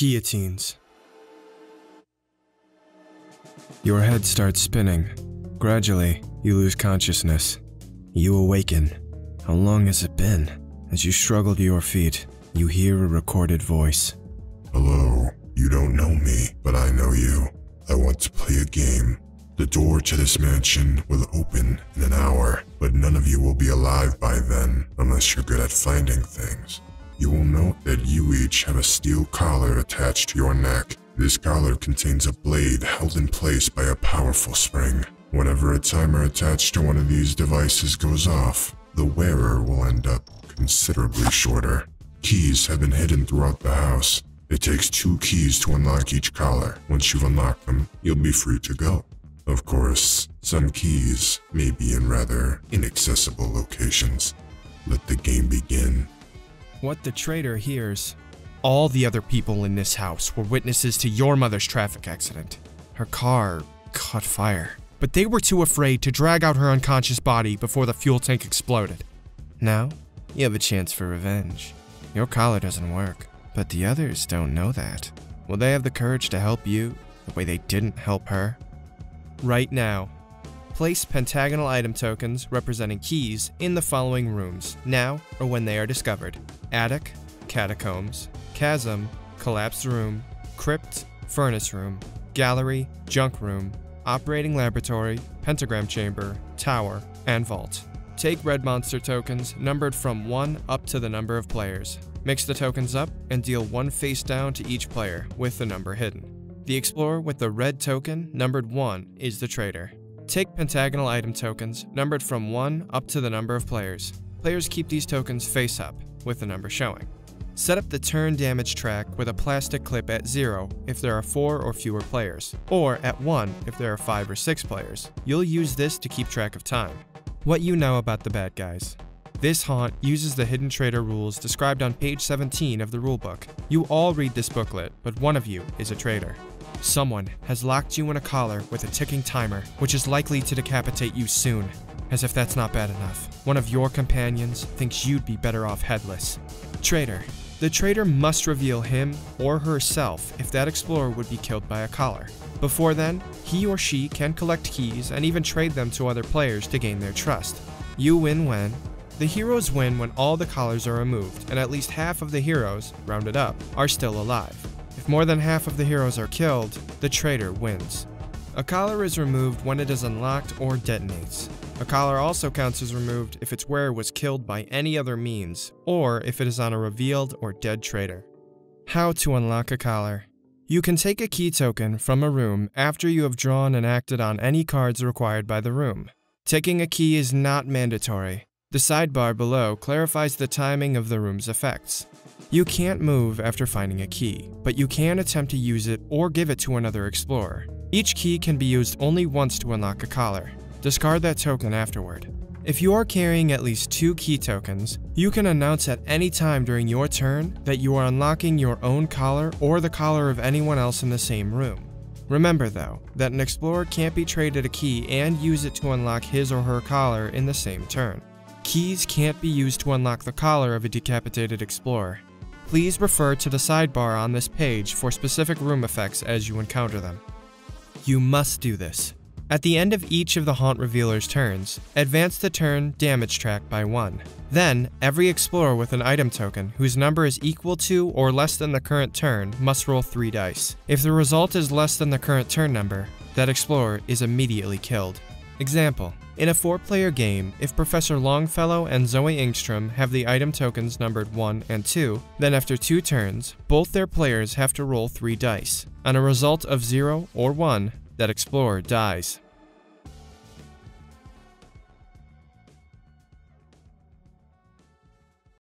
Guillotines. Your head starts spinning. Gradually, you lose consciousness. You awaken. How long has it been? As you struggle to your feet, you hear a recorded voice. Hello, you don't know me, but I know you. I want to play a game. The door to this mansion will open in an hour, but none of you will be alive by then unless you're good at finding things. You will note that you each have a steel collar attached to your neck. This collar contains a blade held in place by a powerful spring. Whenever a timer attached to one of these devices goes off, the wearer will end up considerably shorter. Keys have been hidden throughout the house. It takes two keys to unlock each collar. Once you've unlocked them, you'll be free to go. Of course, some keys may be in rather inaccessible locations. Let the game begin. What the traitor hears. All the other people in this house were witnesses to your mother's traffic accident. Her car caught fire, but they were too afraid to drag out her unconscious body before the fuel tank exploded. Now, you have a chance for revenge. Your collar doesn't work, but the others don't know that. Will they have the courage to help you the way they didn't help her? Right now, place pentagonal item tokens representing keys in the following rooms, now or when they are discovered attic, catacombs, chasm, collapsed room, crypt, furnace room, gallery, junk room, operating laboratory, pentagram chamber, tower, and vault. Take red monster tokens numbered from 1 up to the number of players. Mix the tokens up and deal one face down to each player with the number hidden. The explorer with the red token numbered 1 is the traitor. Take pentagonal item tokens numbered from 1 up to the number of players. Players keep these tokens face up with the number showing. Set up the turn damage track with a plastic clip at 0 if there are 4 or fewer players, or at 1 if there are 5 or 6 players. You'll use this to keep track of time. What you know about the bad guys. This haunt uses the hidden traitor rules described on page 17 of the rulebook. You all read this booklet, but one of you is a traitor. Someone has locked you in a collar with a ticking timer, which is likely to decapitate you soon. As if that's not bad enough, one of your companions thinks you'd be better off headless. Traitor. The traitor must reveal him or herself if that explorer would be killed by a collar. Before then, he or she can collect keys and even trade them to other players to gain their trust. You win when the heroes win when all the collars are removed and at least half of the heroes, rounded up, are still alive. If more than half of the heroes are killed, the traitor wins. A collar is removed when it is unlocked or detonates. A collar also counts as removed if its wearer was killed by any other means, or if it is on a revealed or dead traitor. How to unlock a collar. You can take a key token from a room after you have drawn and acted on any cards required by the room. Taking a key is not mandatory. The sidebar below clarifies the timing of the room's effects. You can't move after finding a key, but you can attempt to use it or give it to another explorer. Each key can be used only once to unlock a collar. Discard that token afterward. If you are carrying at least two key tokens, you can announce at any time during your turn that you are unlocking your own collar or the collar of anyone else in the same room. Remember though, that an explorer can't be traded a key and use it to unlock his or her collar in the same turn. Keys can't be used to unlock the collar of a decapitated explorer. Please refer to the sidebar on this page for specific room effects as you encounter them. You must do this. At the end of each of the Haunt Revealer's turns, advance the turn damage track by 1. Then, every explorer with an item token whose number is equal to or less than the current turn must roll 3 dice. If the result is less than the current turn number, that explorer is immediately killed. Example, in a 4-player game, if Professor Longfellow and Zoe Ingstrom have the item tokens numbered 1 and 2, then after 2 turns, both their players have to roll 3 dice. On a result of 0 or 1, that explorer dies.